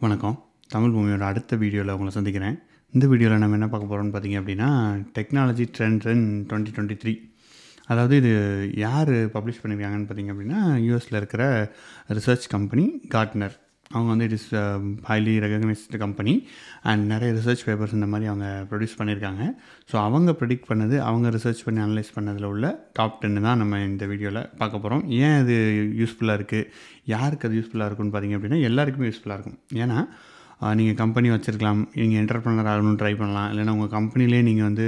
வணக்கம். தமிழ் பூமியோட அடுத்த வீடியோவில் உங்களை சந்திக்கிறேன். இந்த வீடியோவில் நம்ம என்ன பார்க்க போகிறோம்னு பார்த்தீங்க அப்படின்னா technology trend trend twenty twenty three அதாவது இது யார் பப்ளிஷ் பண்ணியிருக்காங்கன்னு பார்த்தீங்க அப்படின்னா யூஎஸில் இருக்கிற ரிசர்ச் கம்பெனி கார்ட்னர் அவங்க வந்து it is highly recognised company and நிறைய ரிசர்ச் பேப்பர்ஸ் இந்த மாதிரி அவங்க ப்ரொடியூஸ் பண்ணியிருக்காங்க. ஸோ அவங்க ப்ரெடிக்ட் பண்ணது அவங்க ரிசர்ச் பண்ணி அனலைஸ் பண்ணதில் உள்ள டாப் டென்னு தான் நம்ம இந்த வீடியோவில் பார்க்க போகிறோம் ஏன் அது யூஸ்ஃபுல்லாக இருக்குது யாருக்கு அது யூஸ்ஃபுல்லாக இருக்குன்னு பார்த்தீங்க அப்படின்னா எல்லாருக்குமே யூஸ்ஃபுல்லாக இருக்கும். ஏன்னா நீங்கள் கம்பெனி வச்சுருக்கலாம் நீங்கள் என்டர்பிரனர் ஆகணும்னு ட்ரை பண்ணலாம். இல்லைனா உங்கள் கம்பெனிலே நீங்கள் வந்து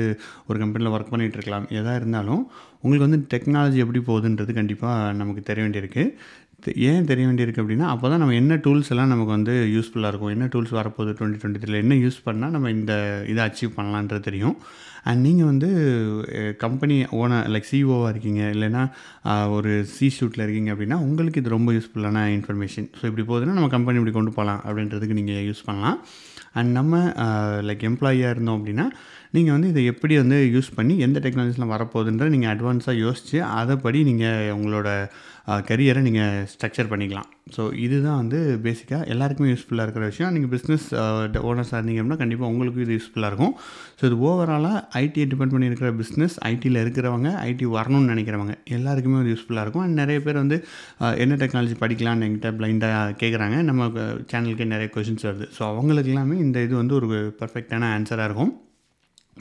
ஒரு கம்பெனியில் ஒர்க் பண்ணிகிட்டு இருக்கலாம். எதாக இருந்தாலும் உங்களுக்கு வந்து டெக்னாலஜி எப்படி போகுதுன்றது கண்டிப்பாக நமக்கு தெரிய வேண்டியிருக்கு. ஏன் தெரிய வேண்டியிருக்கு அப்படின்னா அப்போ தான் நம்ம என்ன டூல்ஸ் எல்லாம் நமக்கு வந்து யூஸ்ஃபுல்லாக இருக்கும் என்ன டூல்ஸ் வரப்போகுது டுவெண்ட்டி டுவெண்ட்டி த்ரீல என்ன யூஸ் பண்ணால் நம்ம இந்த இதை அச்சீவ் பண்ணலான்றது தெரியும். அண்ட் நீங்கள் வந்து கம்பெனி ஓனர் லைக் சிஓவாக இருக்கீங்க இல்லைன்னா ஒரு சி ஷூட்டில் இருக்கீங்க அப்படின்னா உங்களுக்கு இது ரொம்ப யூஸ்ஃபுல்லான இன்ஃபர்மேஷன் ஸோ இப்படி போகுதுன்னா நம்ம கம்பெனி இப்படி கொண்டு போகலாம் அப்படின்றதுக்கு நீங்கள் யூஸ் பண்ணலாம். அண்ட் நம்ம லைக் எம்ப்ளாயியாக இருந்தோம் அப்படின்னா நீங்கள் வந்து இதை எப்படி வந்து யூஸ் பண்ணி எந்த டெக்னாலஜிஸ்லாம் வரப்போகுதுன்ற நீங்கள் அட்வான்ஸாக யோசித்து அதைப்படி நீங்கள் உங்களோட கரியரை நீங்கள் ஸ்ட்ரக்சர் பண்ணிக்கலாம். ஸோ இதுதான் வந்து பேசிக்காக எல்லாருக்குமே யூஸ்ஃபுல்லாக இருக்கிற விஷயம். நீங்கள் பிஸ்னஸ் ஓனர்ஸாக இருந்தீங்க அப்படின்னா கண்டிப்பாக உங்களுக்கும் இது யூஸ்ஃபுல்லாக இருக்கும். ஸோ இது ஓவராலாக ஐடியை டிபெண்ட் பண்ணி இருக்கிற பிஸ்னஸ் ஐடியில் இருக்கிறவங்க ஐடி வரணும்னு நினைக்கிறவங்க எல்லாருக்குமே ஒரு யூஸ்ஃபுல்லாக இருக்கும். அண்ட் நிறைய பேர் வந்து என்ன டெக்னாலஜி படிக்கலாம்னு என்கிட்ட பிளைண்டாக கேட்குறாங்க நம்ம சேனலுக்கே நிறைய கொஷின்ஸ் வருது. ஸோ அவங்களுக்கு எல்லாமே இந்த இது வந்து ஒரு பர்ஃபெக்டான ஆன்சராக இருக்கும்.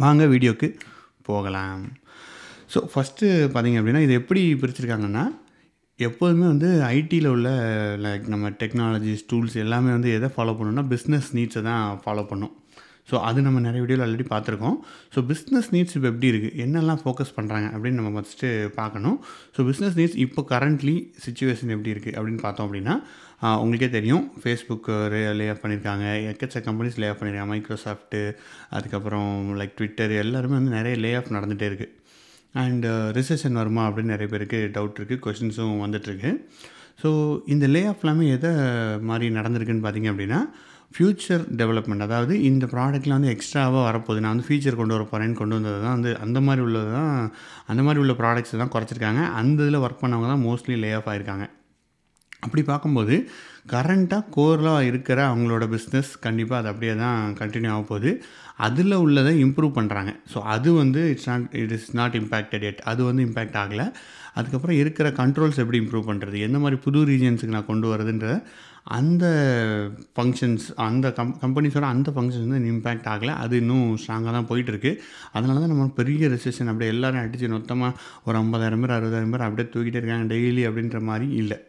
வாங்க வீடியோக்கு போகலாம். ஸோ ஃபஸ்ட்டு பார்த்தீங்க அப்படின்னா இது எப்படி பிரிச்சிருக்காங்கன்னா எப்போதுமே வந்து ஐடியில் உள்ள லைக் நம்ம டெக்னாலஜிஸ் டூல்ஸ் எல்லாமே வந்து எதை ஃபாலோ பண்ணணும்னா பிஸ்னஸ் நீட்ஸை தான் ஃபாலோ பண்ணும். ஸோ அது நம்ம நிறைய வீடியோவில் ஆல்ரெடி பார்த்துருக்கோம். ஸோ பிஸ்னஸ் நீட்ஸ் இப்போ எப்படி இருக்குது என்னெல்லாம் ஃபோக்கஸ் பண்ணுறாங்க அப்படின்னு நம்ம ஃபஸ்ட்டு பார்க்கணும். ஸோ பிஸ்னஸ் நீட்ஸ் இப்போ கரண்ட்லி சுச்சுவேஷன் எப்படி இருக்குது அப்படின்னு பார்த்தோம் அப்படின்னா உங்களுக்கே தெரியும். ஃபேஸ்புக் லே ஆஃப் பண்ணியிருக்காங்க எக்கச்ச கம்பெனிஸ் லே ஆஃப் பண்ணியிருக்காங்க மைக்ரோசாஃப்ட்டு அதுக்கப்புறம் லைக் ட்விட்டர் எல்லாருமே வந்து நிறைய லே ஆஃப் நடந்துகிட்டே இருக்குது அண்டு ரிசெஷன் uh, வருமா அப்படின்னு நிறைய பேருக்கு டவுட் இருக்குது கொஷின்ஸும் வந்துட்டுருக்கு ஸோ இந்த லே ஆஃப் எல்லாமே எதை மாதிரி நடந்திருக்குன்னு பார்த்தீங்க அப்படின்னா ஃப்யூச்சர் டெவலப்மெண்ட் அதாவது இந்த ப்ராடக்ட்லாம் வந்து எக்ஸ்ட்ராவாக வரப்போகுது. நான் வந்து ஃபீச்சர் கொண்டு வர போகிறேன்னு கொண்டு வந்தது தான் வந்து அந்த மாதிரி உள்ளது தான் அந்த மாதிரி உள்ள ப்ராடக்ட்ஸ் தான் குறைச்சிருக்காங்க. அந்த இதில் ஒர்க் பண்ணவங்க தான் மோஸ்ட்லி லே ஆஃப் ஆகிருக்காங்க அப்படி பார்க்கும்போது கரண்ட்டாக கோராக இருக்கிற அவங்களோட பிஸ்னஸ் கண்டிப்பாக அது அப்படியே தான் கண்டினியூ ஆக போகுது. அதில் உள்ளதை இம்ப்ரூவ் பண்ணுறாங்க ஸோ அது வந்து it's not it is not impacted at அது வந்து இம்பேக்ட் ஆகலை. அதுக்கப்புறம் இருக்கிற கண்ட்ரோல்ஸ் எப்படி இம்ப்ரூவ் பண்ணுறது எந்த மாதிரி புது ரீஜன்ஸுக்கு நான் கொண்டு வரதுன்ற அந்த ஃபங்க்ஷன்ஸ் அந்த கம் கம்பெனிஸோட அந்த ஃபங்க்ஷன்ஸ் வந்து இம்பேக்ட் ஆகலை. அது இன்னும் ஸ்ட்ராங்காக தான் போயிட்டுருக்கு. அதனால தான் நம்ம பெரிய ரெசிஷன் அப்படியே எல்லோரும் அடித்து மொத்தமாக ஒரு ஐம்பதாயிரம் பேர் அறுபதாயிரம் பேர் அப்படியே தூக்கிட்டு இருக்காங்க டெய்லி அப்படின்ற மாதிரி இல்லை.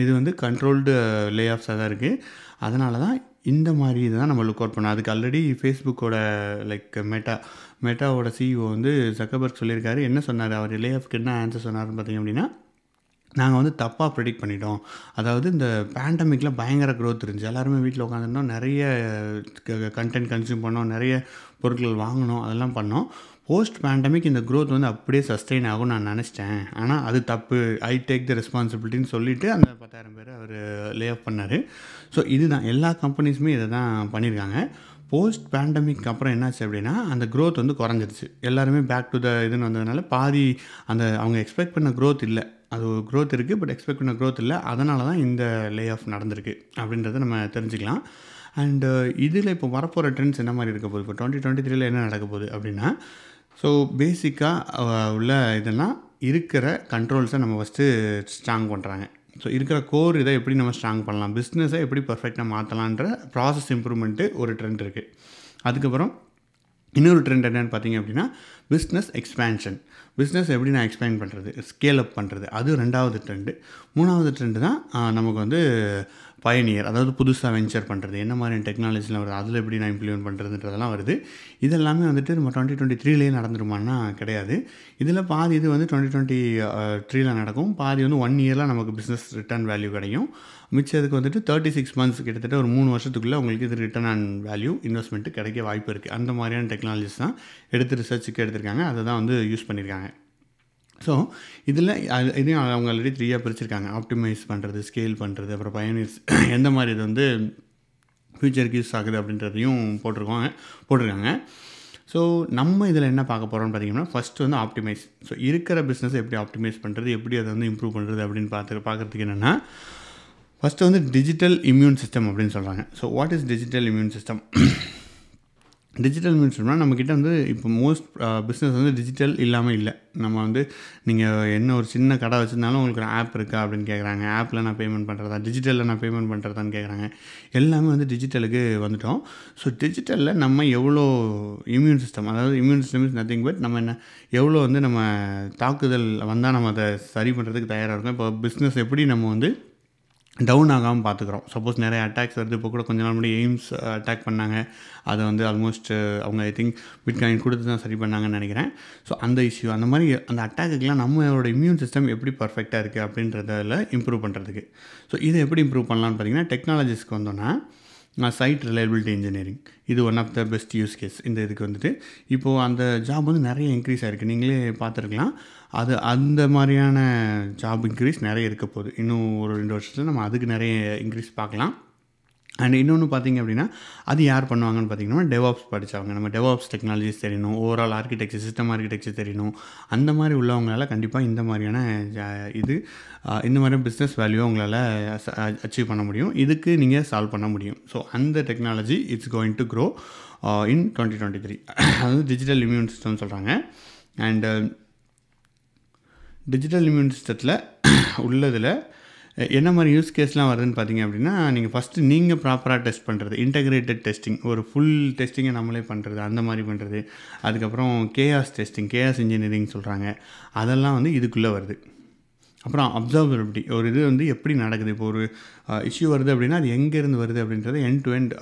இது வந்து கண்ட்ரோல்டு லே ஆஃப்ஸாக தான் இருக்குது அதனால தான் இந்த மாதிரி இதை தான் நம்ம லுக் அவுட் பண்ணோம். அதுக்கு ஆல்ரெடி ஃபேஸ்புக்கோட லைக் மெட்டா மெட்டாவோட சிஇஓ வந்து சக்கபர்க் சொல்லியிருக்காரு. என்ன சொன்னார்? அவர் லே ஆஃப்க்கு என்ன ஆன்சர் சொன்னார்னு பார்த்தீங்க அப்படின்னா நாங்கள் வந்து தப்பாக ப்ரெடிக்ட் பண்ணிட்டோம். அதாவது இந்த பேண்டமிக்கில் பயங்கர க்ரோத் இருந்துச்சு. எல்லாருமே வீட்டில் உட்காந்துருந்தோம் நிறைய கண்டென்ட் கன்சியூம் பண்ணோம். நிறைய பொருட்கள் வாங்கினோம். அதெல்லாம் பண்ணோம். போஸ்ட் பேண்டமிக் இந்த க்ரோத் வந்து அப்படியே சஸ்டெயின் ஆகும் நான் நினச்சிட்டேன். ஆனால் அது தப்பு. ஐ டேக் த ரெஸ்பான்சிபிலிட்டின்னு சொல்லிட்டு அந்த பத்தாயிரம் பேர் அவர் லே ஆஃப் பண்ணார். ஸோ இதுதான். எல்லா கம்பெனிஸுமே இதை தான் பண்ணியிருக்காங்க போஸ்ட் பேண்டமிக் அப்புறம் என்னாச்சு அப்படின்னா அந்த க்ரோத் வந்து குறைஞ்சிருச்சு. எல்லாருமே பேக் டு த இதுன்னு வந்ததுனால பாதி அந்த அவங்க எக்ஸ்பெக்ட் பண்ண க்ரோத் இல்லை. அது ஒரு க்ரோத் இருக்குது பட் எக்ஸ்பெக்ட் பண்ண க்ரோத் இல்லை. அதனால தான் இந்த லே ஆஃப் நடந்திருக்கு அப்படின்றத நம்ம தெரிஞ்சுக்கலாம். அண்டு இதில் இப்போ வரப்போகிற ட்ரெண்ட்ஸ் என்ன மாதிரி இருக்க போகுது? இப்போ டுவெண்ட்டி டுவெண்ட்டி த்ரீல என்ன நடக்க போகுது அப்படின்னா ஸோ பேசிக்காக உள்ள இதெல்லாம் இருக்கிற கண்ட்ரோல்ஸை நம்ம ஃபஸ்ட்டு ஸ்ட்ராங் பண்ணுறாங்க ஸோ இருக்கிற கோர் இதை எப்படி நம்ம ஸ்ட்ராங் பண்ணலாம்? பிஸ்னஸை எப்படி பர்ஃபெக்டாக மாற்றலான்ற ப்ராசஸ் இம்ப்ரூவ்மெண்ட்டு ஒரு ட்ரெண்ட் இருக்குது அதுக்கப்புறம் இன்னொரு ட்ரெண்ட் என்னன்னு பார்த்தீங்க அப்படின்னா பிஸ்னஸ் எக்ஸ்பேன்ஷன் பிஸ்னஸ் எப்படி நான் எக்ஸ்பேண்ட் பண்ணுறது ஸ்கேல் அப் பண்ணுறது அது ரெண்டாவது ட்ரெண்டு மூணாவது ட்ரெண்டு தான் நமக்கு வந்து பயனியர் அதாவது புதுசாக வெஞ்சர் பண்ணுறது என்ன மாதிரியான டெக்னாலஜியில் வருது அதில் எப்படி நான் இம்ப்ளிமெண்ட் பண்ணுறதுன்றதெல்லாம் வருது. இதெல்லாமே வந்துட்டு நம்ம டுவெண்ட்டி டுவெண்ட்டி த்ரீலேயே நடந்துருமான்னா கிடையாது. இதில் பாதி இது வந்து டுவெண்ட்டி டுவெண்ட்டி த்ரீல நடக்கும். பாதி வந்து ஒன் இயரில் நமக்கு பிஸ்னஸ் ரிட்டர்ன் வேல்யூ கிடைக்கும் மிச்சத்துக்கு வந்துட்டு தேர்ட்டி சிக்ஸ் மந்த்ஸ் கிட்டத்தட்ட ஒரு மூணு வருஷத்துக்குள்ளே உங்களுக்கு இது ரிட்டர்ன் அண்ட் வேல்யூ இன்வெஸ்ட்மெண்ட்டு கிடைக்க வாய்ப்பு இருக்குது அந்த மாதிரியான டெக்னாலஜிஸ் தான் எடுத்து ரிசர்ச்சுக்கு எடுத்திருக்காங்க. அதை தான் வந்து யூஸ் பண்ணியிருக்காங்க ஸோ இதில் இதையும் அவங்க ஆல்ரெடி த்ரீயாக பிரிச்சிருக்காங்க. ஆப்டிமைஸ் பண்ணுறது ஸ்கேல் பண்ணுறது அப்புறம் பயனியர்ஸ் எந்த மாதிரி இது வந்து ஃப்யூச்சருக்கு யூஸ் ஆகுது அப்படின்றதையும் போட்டிருக்கோங்க போட்டிருக்காங்க. ஸோ நம்ம இதில் என்ன பார்க்க போகிறோம்னு பார்த்தீங்கன்னா ஃபஸ்ட்டு வந்து ஆப்டிமைஸ் ஸோ இருக்கிற பிஸ்னஸை எப்படி ஆப்டிமைஸ் பண்ணுறது எப்படி அதை வந்து இம்ப்ரூவ் பண்ணுறது அப்படின்னு பார்த்து பார்க்குறதுக்கு என்னென்னா ஃபஸ்ட்டு வந்து டிஜிட்டல் இம்யூன் சிஸ்டம் அப்படின்னு சொல்கிறாங்க so what is digital immune system digital மியூன்ஸ்னா நம்மக்கிட்ட வந்து இப்போ மோஸ்ட் பிஸ்னஸ் வந்து டிஜிட்டல் இல்லாமல் இல்லை. நம்ம வந்து நீங்கள் என்ன ஒரு சின்ன கடை வச்சுருந்தாலும் உங்களுக்கு ஒரு ஆப் இருக்கா அப்படின்னு கேட்குறாங்க ஆப்பில் நான் பேமெண்ட் பண்ணுறதா டிஜிட்டலில் நான் பேமெண்ட் பண்ணுறதான்னு கேட்குறாங்க எல்லாமே வந்து டிஜிட்டலுக்கு வந்துட்டோம். ஸோ டிஜிட்டலில் நம்ம எவ்வளோ இம்யூன் சிஸ்டம் அதாவது immune system is nothing but நம்ம என்ன எவ்வளோ வந்து நம்ம தாக்குதல் வந்தால் நம்ம அதை சரி பண்ணுறதுக்கு தயாராக இருக்கும். இப்போ பிஸ்னஸ் எப்படி நம்ம வந்து டவுன் ஆகாமல் பார்த்துக்குறோம் சப்போஸ் நிறைய அட்டாக்ஸ் வருது இப்போ கூட கொஞ்ச நாள் முன்னாடி எய்ம்ஸ் அட்டாக் uh, பண்ணாங்க. அதை வந்து ஆல்மோஸ்ட் uh, அவங்க ஐ திங்க் பிட்காயின் கொடுத்து தான் சரி பண்ணாங்கன்னு நினைக்கிறேன். ஸோ அந்த இஷ்யூ அந்த மாதிரி அந்த அட்டாக்குக்கெலாம் நம்மளோட இம்யூன் சிஸ்டம் எப்படி பர்ஃபெக்டாக இருக்குது அப்படின்றதில் இம்ப்ரூவ் பண்ணுறதுக்கு ஸோ இதை எப்படி இம்ப்ரூவ் பண்ணலான்னு பார்த்தீங்கன்னா டெக்னாலஜிஸ்க்கு வந்தோன்னா சைட் ரிலையபிலிட்டி இன்ஜினியரிங் இது one of the best use case இந்த இதுக்கு வந்துட்டு. இப்போது அந்த ஜாப் வந்து நிறைய இன்க்ரீஸ் ஆகிருக்கு நீங்களே பார்த்துருக்கலாம். அது அந்த மாதிரியான ஜாப் இன்க்ரீஸ் நிறைய இருக்க போகுது. இன்னும் ஒரு ரெண்டு வருஷத்தில் நம்ம அதுக்கு நிறைய இன்க்ரீஸ் பார்க்கலாம். அண்ட் இன்னொன்று பார்த்தீங்க அப்படின்னா அது யார் பண்ணுவாங்கன்னு பார்த்தீங்கன்னா டெவாப்ஸ் படித்தவங்க நம்ம டெவாப்ஸ் டெக்னாலஜிஸ் தெரியணும் ஓவரால் ஆர்கிடெக்சர் சிஸ்டம் ஆர்கிடெக்சர் தெரியணும். அந்த மாதிரி உள்ளவங்களால கண்டிப்பாக இந்த மாதிரியான இது இந்த மாதிரியான பிஸ்னஸ் வேல்யூ உங்களால் அச்சீவ் பண்ண முடியும். இதுக்கு நீங்கள் சால்வ் பண்ண முடியும். ஸோ அந்த technology it's going to grow in twenty twenty three அதாவது டிஜிட்டல் இம்யூன் சிஸ்டம் சொல்கிறாங்க அண்டு டிஜிட்டல் இம்யூன் சிஸ்டத்தில் உள்ளதில் என்ன மாதிரி யூஸ் கேஸ்லாம் வருதுன்னு பார்த்தீங்க அப்படின்னா நீங்கள் ஃபஸ்ட்டு நீங்கள் ப்ராப்பராக டெஸ்ட் பண்ணுறது இன்டகிரேட்டட் டெஸ்டிங் ஒரு ஃபுல் டெஸ்டிங்கை நம்மளே பண்ணுறது அந்த மாதிரி பண்ணுறது அதுக்கப்புறம் கேஆஸ் டெஸ்டிங் கேஆஸ் இன்ஜினியரிங் சொல்கிறாங்க அதெல்லாம் வந்து இதுக்குள்ளே வருது. அப்புறம் அப்சர்வபிலிட்டி ஒரு இது வந்து எப்படி நடக்குது? இப்போ ஒரு இஷ்யூ வருது அப்படின்னா அது எங்கேருந்து வருது அப்படின்றது எண்ட் டு எண்ட்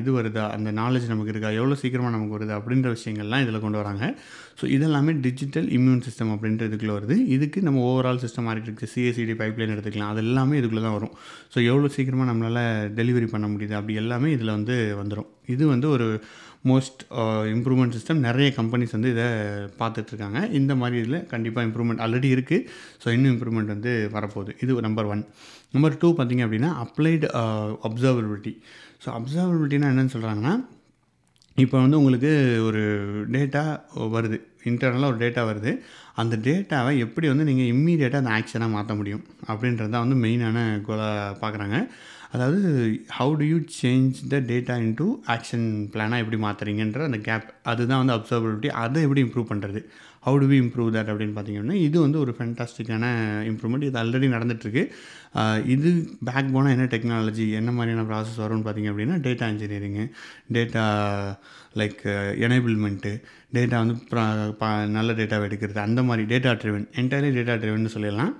இது வருதா? அந்த நாலேஜ் நமக்கு இருக்கா? எவ்வளோ சீக்கிரமாக நமக்கு வருது? அப்படின்ற விஷயங்கள்லாம் இதில் கொண்டு வராங்க. ஸோ இதெல்லாமே டிஜிட்டல் இம்யூன் சிஸ்டம் அப்படின்ற இதுக்குள்ளே வருது. இதுக்கு நம்ம overall system architecture CSCD pipeline எடுத்துக்கலாம். அது எல்லாமே இதுக்குள்ளே தான் வரும். ஸோ எவ்வளோ சீக்கிரமாக நம்மளால் டெலிவரி பண்ண முடியுது? அப்படி எல்லாமே இதில் வந்து வந்துடும் இது வந்து ஒரு மோஸ்ட் இம்ப்ரூவ்மெண்ட் சிஸ்டம் நிறைய கம்பெனிஸ் வந்து இதை பார்த்துட்ருக்காங்க. இந்த மாதிரி இதில் கண்டிப்பாக இம்ப்ரூவ்மெண்ட் ஆல்ரெடி இருக்குது ஸோ இன்னும் இம்ப்ரூவ்மெண்ட் வந்து வரப்போகுது. இது நம்பர் ஒன் நம்பர் டூ பார்த்திங்க அப்படின்னா அப்ளைடு அப்சர்வபிலிட்டி ஸோ அப்சர்வபிலிட்டினா என்னென்னு சொல்கிறாங்கன்னா இப்போ வந்து உங்களுக்கு ஒரு டேட்டா வருது. இன்டர்னலாக ஒரு டேட்டா வருது. அந்த டேட்டாவை எப்படி வந்து நீங்கள் இம்மீடியட்டாக அந்த ஆக்ஷனாக மாற்ற முடியும்? அப்படின்றது தான் வந்து மெயினான கோலாக பார்க்குறாங்க. அதாவது how do you change the data into action பிளானாக எப்படி மாற்றுறீங்கன்ற அந்த கேப் அதுதான் வந்து அப்சர்வபிலிட்டி அதை எப்படி இம்ப்ரூவ் பண்ணுறது how do we improve that அப்படின்னு பார்த்தீங்கன்னா இது வந்து ஒரு ஃபென்டாஸ்டிக்கான இம்ப்ரூவ்மெண்ட் இது ஆல்ரெடி நடந்துகிட்ருக்கு இது பேக் போனால் என்ன டெக்னாலஜி என்ன மாதிரியான ப்ராசஸ் வரும்னு பார்த்தீங்க அப்படின்னா data engineering data like enablement data வந்து நல்ல டேட்டாவை எடுக்கிறது அந்த மாதிரி data driven entirely data driven சொல்லலாம்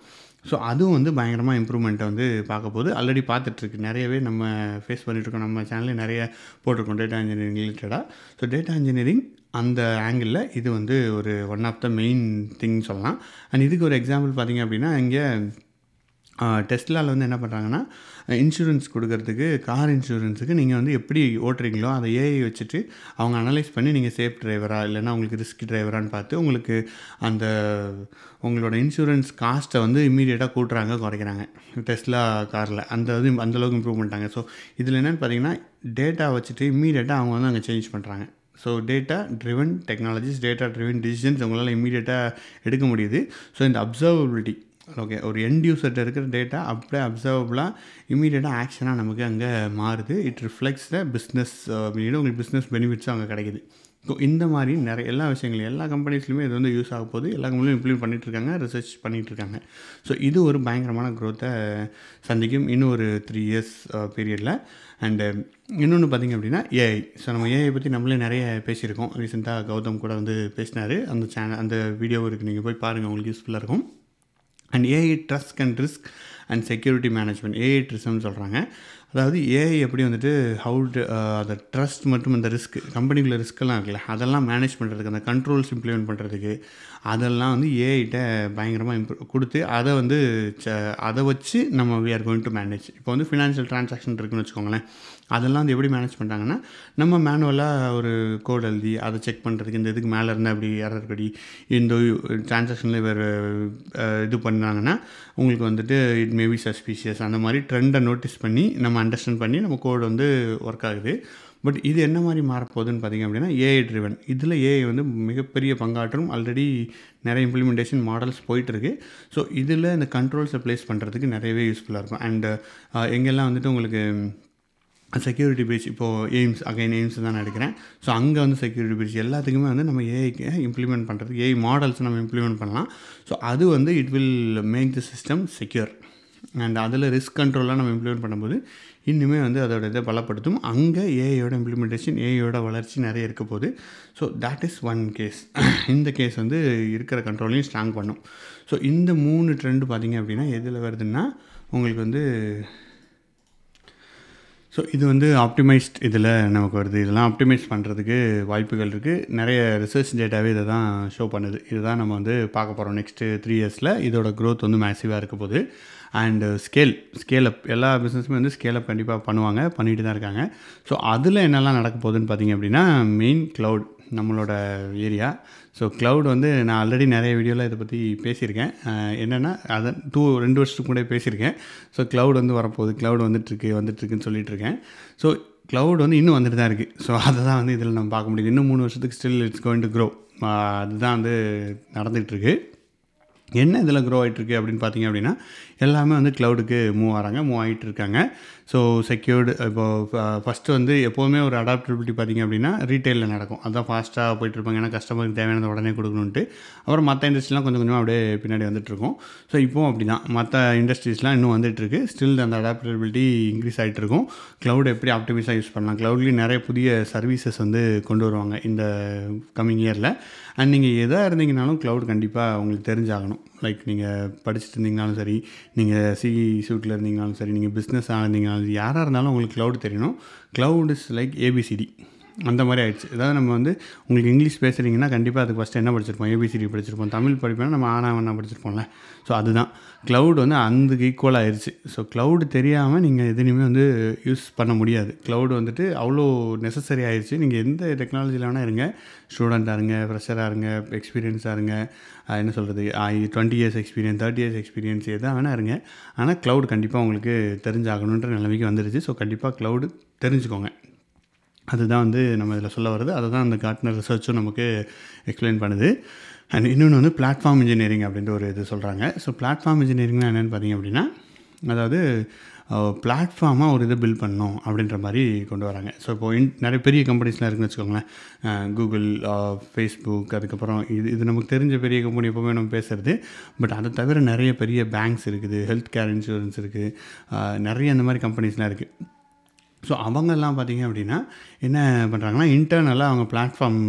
ஸோ அதுவும் வந்து பயங்கரமாக இம்ப்ரூவ்மெண்ட்டை வந்து பார்க்க போது ஆல்ரெடி பார்த்துட்ருக்கு. நிறையவே நம்ம ஃபேஸ் பண்ணிகிட்ருக்கோம் நம்ம சேனல்லே நிறைய போட்டிருக்கோம் டேட்டா இன்ஜினியரிங் ரிலேட்டடாக ஸோ டேட்டா இன்ஜினியரிங் அந்த ஆங்கிளில் இது வந்து ஒரு one of the main thing சொல்லலாம். அண்ட் இதுக்கு ஒரு எக்ஸாம்பிள் பார்த்திங்க அப்படின்னா இங்கே டெஸ்ட்லாவில் வந்து என்ன பண்ணுறாங்கன்னா இன்சூரன்ஸ் கொடுக்கறதுக்கு கார் இன்சூரன்ஸுக்கு நீங்கள் வந்து எப்படி ஓட்டுறீங்களோ அதை ஏஐ வச்சுட்டு அவங்க அனலைஸ் பண்ணி நீங்கள் சேஃப் டிரைவரா இல்லைன்னா உங்களுக்கு ரிஸ்க் டிரைவரான்னு பார்த்து உங்களுக்கு அந்த உங்களோட இன்சூரன்ஸ் காஸ்ட்டை வந்து இம்மீடியட்டாக கூட்டுறாங்க குறைக்கிறாங்க. டெஸ்ட்லா காரில். அந்த இது அந்தளவுக்கு இம்ப்ரூவ் பண்ணிட்டாங்க. ஸோ இதில் என்னென்னு பார்த்தீங்கன்னா டேட்டா வச்சுட்டு இம்மீடியட்டாக அவங்க வந்து அங்கே சேஞ்ச் பண்ணுறாங்க so data driven technologies data driven decisions உங்களால் இம்மீடியட்டாக எடுக்க முடியுது. ஸோ இந்த அப்சர்வபிலிட்டி ஓகே ஒரு எண்ட் யூசர்கிட்ட இருக்கிற டேட்டா அப்படியே அப்சர்வபுளாக இமீடியட்டாக ஆக்ஷனாக நமக்கு அங்கே மாறுது. இட் ரிஃப்ளெக்ஸ் த பிஸ்னஸ் உங்களுக்கு பிஸ்னஸ் பெனிஃபிட்ஸும் அங்கே கிடைக்குது. ஸோ இந்த மாதிரி நிறைய எல்லா விஷயங்களும் எல்லா கம்பெனிஸ்லையுமே இது வந்து யூஸ் ஆக போகுது. எல்லா கம்பெனியும் இம்ப்ளிமெண்ட் பண்ணிகிட்ருக்காங்க ரிசர்ச் பண்ணிகிட்ருக்காங்க ஸோ இது ஒரு பயங்கரமான க்ரோத்தை சந்திக்கும் இன்னும் ஒரு த்ரீ இயர்ஸ் பீரியடில் uh, அண்டு um, இன்னொன்று பார்த்திங்க அப்படின்னா ஏஐ ஸோ நம்ம ஏஐ பற்றி நம்மளே நிறைய பேசியிருக்கோம். ரீசெண்டாக கௌதம் கூட வந்து பேசினார். அந்த சேனல் அந்த வீடியோ இருக்குது நீங்கள் போய் பாருங்கள் உங்களுக்கு யூஸ்ஃபுல்லாக இருக்கும். And AI trust and risk and security management AI ட்ரிஸ்ம்னு சொல்கிறாங்க அதாவது ஏஐ எப்படி வந்துட்டு ஹவு uh, அந்த ட்ரஸ்ட் மற்றும் அந்த ரிஸ்க் கம்பெனிக்குள்ள ரிஸ்க்கெல்லாம் இருக்குல்ல அதெல்லாம் மேனேஜ் பண்ணுறதுக்கு அந்த கண்ட்ரோல்ஸ் இம்ப்ளிமெண்ட் பண்ணுறதுக்கு அதெல்லாம் வந்து ஏஐட்ட பயங்கரமாக இம்ப்ரூவ் கொடுத்து அதை வந்து அதை வச்சு நம்ம we are going to manage இப்போ வந்து ஃபினான்ஷியல் ட்ரான்சாக்ஷன் இருக்குன்னு வச்சுக்கோங்களேன். அதெல்லாம் வந்து எப்படி மேனேஜ் பண்ணுறாங்கன்னா நம்ம மேனுவலாக ஒரு கோட் எழுதி அதை செக் பண்ணுறதுக்கு இந்த இதுக்கு மேலே இருந்தால் அப்படி எரர் படி இந்த டிரான்சாக்ஷனில் வேறு இது பண்ணாங்கன்னா உங்களுக்கு வந்துட்டு இட் மேபி சஸ்பீஷியஸ் அந்த மாதிரி ட்ரெண்டை நோட்டீஸ் பண்ணி நம்ம அண்டர்ஸ்டாண்ட் பண்ணி நம்ம கோடு வந்து ஒர்க் ஆகுது. பட் இது என்ன மாதிரி மாறப்போகுதுன்னு பார்த்தீங்க அப்படின்னா ஏஐ ட்ரிவன் இதில் ஏஐ வந்து மிகப்பெரிய பங்காற்றும் ஆல்ரெடி நிறைய இம்ப்ளிமெண்டேஷன் மாடல்ஸ் போயிட்டுருக்கு. ஸோ இதில் இந்த கண்ட்ரோல்ஸை ப்ளேஸ் பண்ணுறதுக்கு நிறையவே யூஸ்ஃபுல்லாக இருக்கும். அண்டு எங்கெல்லாம் வந்துட்டு உங்களுக்கு செக்யூரிட்டி பிரீச் இப்போது எய்ம்ஸ் அகைன் எய்ம்ஸ் தான் நான் எடுக்கிறேன். ஸோ அங்கே வந்து செக்யூரிட்டி பிரீச் எல்லாத்துக்குமே வந்து நம்ம ஏஐக்கு இம்ப்ளிமெண்ட் பண்ணுறதுக்கு ஏஐ மாடல்ஸ் நம்ம இம்ப்ளிமெண்ட் பண்ணலாம். ஸோ அது வந்து it will make the system secure and அதில் ரிஸ்க் கண்ட்ரோலாக நம்ம இம்ப்ளிமெண்ட் பண்ணும்போது இன்னுமே வந்து அதோட இதை பலப்படுத்தும். அங்கே ஏஐயோட இம்ப்ளிமெண்டேஷன் ஏஐயோட வளர்ச்சி நிறைய இருக்க போகுது. So that is one case இந்த கேஸ் வந்து இருக்கிற கண்ட்ரோலையும் ஸ்ட்ராங் பண்ணும். ஸோ இந்த மூணு ட்ரெண்டு பார்த்திங்க அப்படின்னா எதில் வருதுன்னா உங்களுக்கு வந்து ஸோ இது வந்து ஆப்டிமைஸ்ட் இதில் நமக்கு வருது. இதெல்லாம் ஆப்டிமைஸ் பண்ணுறதுக்கு வாய்ப்புகள் இருக்குது நிறைய ரிசர்ச் டேட்டாவே இதை தான் ஷோ பண்ணுது. இதுதான் நம்ம வந்து பார்க்க போகிறோம் நெக்ஸ்ட்டு த்ரீ இயர்ஸில் இதோட க்ரோத் வந்து மேசிவாக இருக்க போகுது. அண்டு ஸ்கேல் ஸ்கேல் அப் எல்லா பிஸ்னஸுமே வந்து ஸ்கேல் அப் கண்டிப்பாக பண்ணுவாங்க. பண்ணிட்டு தான் இருக்காங்க. ஸோ அதில் என்னெல்லாம் நடக்க போகுதுன்னு பார்த்தீங்க அப்படின்னா மெயின் க்ளவுட் நம்மளோட ஏரியா. ஸோ க்ளவுட் வந்து நான் ஆல்ரெடி நிறைய வீடியோவில் இதை பற்றி பேசியிருக்கேன். என்னென்னா அதை டூ ரெண்டு வருஷத்துக்கு கூட பேசியிருக்கேன். ஸோ க்ளவுட் வந்து வரப்போகுது. க்ளவுட் வந்துட்டுருக்கு வந்துட்டுருக்குன்னு சொல்லிட்டுருக்கேன். ஸோ க்ளவுட் வந்து இன்னும் வந்துட்டு தான் இருக்குது ஸோ அதை தான் வந்து இதில் நம்ம பார்க்க முடியுது. இன்னும் மூணு வருஷத்துக்கு still it's going to grow அதுதான் வந்து நடந்துகிட்ருக்கு என்ன இதில் க்ரோ ஆகிட்டுருக்கு அப்படின்னு பார்த்தீங்க அப்படின்னா எல்லாமே வந்து க்ளவுடுக்கு மூவ் ஆகிறாங்க மூவ் ஆகிட்டு இருக்காங்க ஸோ செக்யூர்டு இப்போது ஃபஸ்ட்டு வந்து எப்போவுமே ஒரு அடாப்டபிலிட்டி பார்த்திங்க அப்படின்னா ரீட்டெயிலில் நடக்கும். அதுதான் ஃபாஸ்ட்டாக போயிட்டுருப்பாங்க. ஏன்னா கஸ்டமருக்கு தேவையானது உடனே கொடுக்கணுன்ட்டு அப்புறம் மற்ற இண்டஸ்ட்ரிலாம் கொஞ்சம் கொஞ்சமாக அப்படியே பின்னாடி வந்துட்டுருக்கும். ஸோ இப்போவும் அப்படி தான் மற்ற இண்டஸ்ட்ரீஸ்லாம் இன்னும் வந்துட்டுருக்கு. ஸ்டில் அந்த அடாப்டபிலிட்டி இன்க்ரீஸ் ஆகிட்டு இருக்கும் க்ளவுட் எப்படி ஆப்டிமைஸாக யூஸ் பண்ணலாம்? க்ளவுட்லேயும் நிறைய புதிய சர்வீசஸ் வந்து கொண்டு வருவாங்க இந்த கம்மிங் இயரில் அண்ட் நீங்கள் எதாக இருந்தீங்கனாலும் க்ளவுட் கண்டிப்பாக உங்களுக்கு தெரிஞ்சாகணும். லைக் நீங்கள் படிச்சுட்டு இருந்தீங்கனாலும் சரி நீங்கள் சிஇ சூட்டில் இருந்தீங்கனாலும் சரி நீங்கள் பிஸ்னஸ் இருந்தீங்கனாலும் யாராக இருந்தாலும் உங்களுக்கு க்ளவுட் தெரியணும். க்ளவுட் இஸ் லைக் ஏபிசிடி அந்த மாதிரி ஆயிடுச்சு. அதாவது நம்ம வந்து உங்களுக்கு இங்கிலீஷ் பேசுகிறீங்கன்னா கண்டிப்பாக அதுக்கு ஃபஸ்ட்டு என்ன படிச்சிருப்போம்? ஏபிசிடி படிச்சிருப்போம். தமிழ் படிப்போம்னா நம்ம ஆனா வேணா படிச்சிருப்போம்ல. ஸோ அதுதான். க்ளவுட் வந்து அதுக்கு ஈக்குவலாக ஆயிடுச்சு ஸோ க்ளவுடு தெரியாமல் நீங்கள் எதுலையுமே வந்து யூஸ் பண்ண முடியாது. க்ளவுடு வந்துட்டு அவ்வளோ நெசசரி ஆயிடுச்சு நீங்கள் எந்த டெக்னாலஜியில் வேணால் இருங்க. ஸ்டூடெண்ட்டாக இருங்க ஃப்ரெஷராக இருங்க எக்ஸ்பீரியன்ஸாக இருங்க. என்ன சொல்கிறது twenty years experience thirty years experience எதாக வேணால் இருங்க. ஆனால் க்ளவுட் கண்டிப்பாக உங்களுக்கு தெரிஞ்சாகணுன்ற நிலைமைக்கு வந்துருச்சு ஸோ கண்டிப்பாக க்ளவுடு தெரிஞ்சுக்கோங்க. அதுதான் வந்து நம்ம இதில் சொல்ல வருது அதை தான் அந்த காட்டின ரிசர்ச்சும் நமக்கு எக்ஸ்பிளைன் பண்ணுது. அண்ட் இன்னொன்று வந்து பிளாட்ஃபார்ம் இன்ஜினியரிங் அப்படின்ற ஒரு இது சொல்கிறாங்க ஸோ பிளாட்ஃபார்ம் இன்ஜினியரிங்னா என்னென்னு பார்த்தீங்க அப்படின்னா அதாவது பிளாட்ஃபார்மாக ஒரு இதை பில்ட் பண்ணணும் அப்படின்ற மாதிரி கொண்டு வராங்க. ஸோ இப்போ இன் நிறைய பெரிய கம்பெனிஸ்லாம் இருக்குன்னு வச்சுக்கோங்களேன். கூகுள் ஃபேஸ்புக் அதுக்கப்புறம் இது இது நமக்கு தெரிஞ்ச பெரிய கம்பெனி எப்போவுமே நம்ம பேசுகிறது பட் அதை தவிர நிறைய பெரிய பேங்க்ஸ் இருக்குது ஹெல்த் கேர் இன்சூரன்ஸ் இருக்குது நிறைய அந்த மாதிரி கம்பெனிஸ்லாம் இருக்குது ஸோ அவங்கெல்லாம் பார்த்திங்க அப்படின்னா என்ன பண்ணுறாங்கன்னா இன்டர்னலாக அவங்க பிளாட்ஃபார்ம்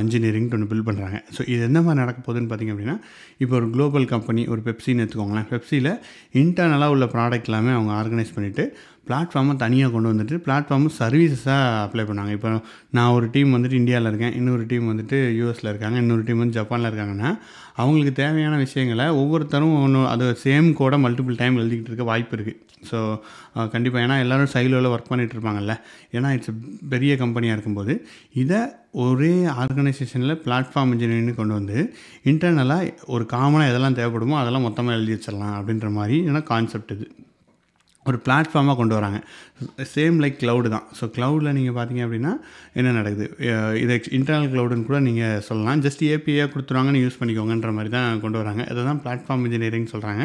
இன்ஜினியரிங் ஒன்று பில்ட் பண்ணுறாங்க ஸோ இது என்ன மாதிரி நடக்க போகுதுன்னு பார்த்திங்க அப்படின்னா இப்போ ஒரு குளோபல் கம்பெனி ஒரு பெப்சின்னு எடுத்துக்கோங்களேன். பெப்சியில் இன்டர்னலாக உள்ள ப்ராடக்ட் எல்லாமே அவங்க ஆர்கனைஸ் பண்ணிவிட்டு பிளாட்ஃபார்மை தனியாக கொண்டு வந்துட்டு பிளாட்ஃபார்மு சர்வீசஸாக அப்ளை பண்ணாங்க. இப்போ நான் ஒரு டீம் வந்துட்டு இந்தியாவில் இருக்கேன் இன்னொரு டீம் வந்துட்டு யூஎஸில் இருக்காங்க இன்னொரு டீம் வந்து ஜப்பானில் இருக்காங்கன்னா அவங்களுக்கு தேவையான விஷயங்களை ஒவ்வொருத்தரும் ஒன்று அது சேம் கூட மல்டிபிள் டைம் எழுதிக்கிட்டு இருக்க வாய்ப்பு இருக்குது ஸோ கண்டிப்பாக ஏன்னா எல்லோரும் சைலோவில் ஒர்க் பண்ணிகிட்டு இருப்பாங்கல்ல. ஏன்னா இட்ஸ் பெரிய கம்பெனியாக இருக்கும்போது இதை ஒரே ஆர்கனைசேஷனில் பிளாட்ஃபார்ம் இன்ஜினியரிங்னு கொண்டு வந்து இன்டர்னலாக ஒரு காமனாக எதெல்லாம் தேவைப்படுமோ அதெல்லாம் மொத்தமாக எழுதி வச்சிடலாம் அப்படின்ற மாதிரி ஏன்னா கான்செப்ட் இது. ஒரு பிளாட்ஃபார்மாக கொண்டு வராங்க. சேம் லைக் க்ளவுடு தான். ஸோ க்ளவுடில் நீங்கள் பார்த்தீங்க அப்படின்னா என்ன நடக்குது? இதை இன்டர்னல் க்ளவுடுன்னு கூட நீங்கள் சொல்லலாம். ஜஸ்ட் ஏபிஐயாக கொடுத்துருவாங்கன்னு யூஸ் பண்ணிக்கோங்கன்ற மாதிரி தான் கொண்டு வராங்க. அதை தான் பிளாட்ஃபார்ம் இன்ஜினியரிங் சொல்கிறாங்க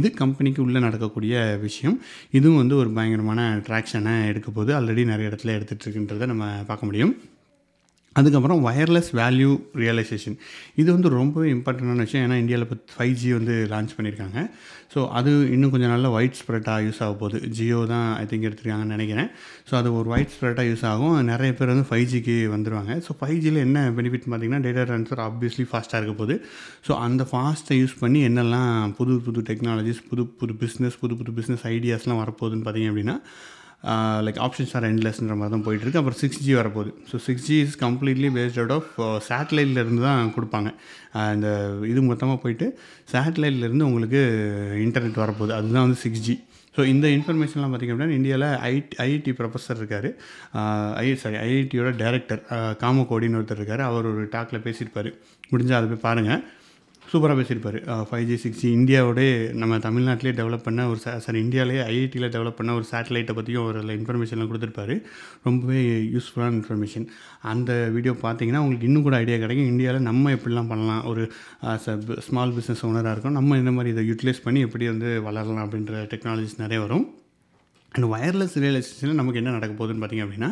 இது கம்பெனிக்கு உள்ளே நடக்கக்கூடிய விஷயம். இதுவும் வந்து ஒரு பயங்கரமான ட்ராக்ஷனை எடுக்க போது ஆல்ரெடி நிறைய இடத்துல எடுத்துகிட்டு இருக்குன்றதை நம்ம பார்க்க முடியும். அதுக்கப்புறம் ஒயர்லெஸ் வேல்யூ ரியலைசேஷன் இது வந்து ரொம்பவே இம்பார்ட்டண்டான விஷயம். ஏன்னா இந்தியாவில் இப்போ ஃபைவ் ஜி வந்து லான்ச் பண்ணியிருக்காங்க ஸோ அது இன்னும் கொஞ்சம் நல்ல ஒயிட் ஸ்ப்ரெட்டாக யூஸ் ஆக போகுது. ஜியோ தான் ஐ திங்க் எடுத்துருக்காங்கன்னு நினைக்கிறேன். ஸோ அது ஒரு ஒயிட் ஸ்ப்ரெட்டாக யூஸ் ஆகும். நிறைய பேர் வந்து ஃபைவ் ஜிக்கு வந்துடுவாங்க ஸோ ஃபைவ் ஜியில் என்ன பெனிஃபிட் பார்த்திங்கன்னா டேட்டா ட்ரான்ஸ்ஃபர் ஆப்வியஸ்லி ஃபாஸ்ட்டாக இருக்க போகுது. ஸோ அந்த ஃபாஸ்ட்டை யூஸ் பண்ணி என்னெல்லாம் புது புது டெக்னாலஜிஸ் புது புது பிஸ்னஸ் புது புது பிஸ்னஸ் ஐடியாஸ்லாம் வரப்போகுதுன்னு பார்த்தீங்க அப்படின்னா லைக் ஆப்ஷன்ஸ் ஆர் எண்ட்லெஸ்ன்ற மாதிரி தான் போயிட்டுருக்கு அப்புறம் சிக்ஸ் ஜி வரப்போகுது. So six G is completely based out of சேட்டலைட்லேருந்து தான் கொடுப்பாங்க. அந்த இது மொத்தமாக போயிட்டு சேட்டலைட்லேருந்து உங்களுக்கு இன்டர்நெட் வரப்போகுது. அதுதான் வந்து சிக்ஸ் ஜி ஸோ இந்த இன்ஃபர்மேஷன்லாம் பார்த்திங்க அப்படின்னா இந்தியாவில் ஐடி ஐஐடி ப்ரொஃபஸர் இருக்கார். ஐ சாரி ஐஐடியோட டேரக்டர் காமகோடின்னு ஒருத்தர் இருக்கார். அவர் ஒரு டாக்கில் பேசியிருப்பார். முடிஞ்சால் அதை போய் பாருங்கள் சூப்பராக பேசியிருப்பார். ஃபைவ் ஜி சிக்ஸ் ஜி இந்தியாவோடய நம்ம தமிழ்நாட்டிலே டெவலப் பண்ண ஒரு சாரி இந்தியாவிலே ஐஐடியில் டெவலப் பண்ண ஒரு சேட்டலைட்டை பற்றியும் ஒரு இன்ஃபர்மேஷன்லாம் கொடுத்துருப்பாரு. ரொம்பவே யூஸ்ஃபுல்லான இன்ஃபர்மேஷன் அந்த வீடியோ பார்த்தீங்கன்னா உங்களுக்கு இன்னும் கூட ஐடியா கிடைக்கும். இந்தியாவில் நம்ம எப்படிலாம் பண்ணலாம்? ஒரு ஸ்மால் பிஸ்னஸ் ஓனராக இருக்கும் நம்ம இந்த மாதிரி இதை யூட்டிலைஸ் பண்ணி எப்படி வந்து வளரலாம் அப்படின்ற டெக்னாலஜிஸ் நிறைய வரும். அண்ட் ஒயர்லெஸ் ரியலைசேஷனில் நமக்கு என்ன நடக்க போகுதுன்னு பார்த்திங்க அப்படின்னா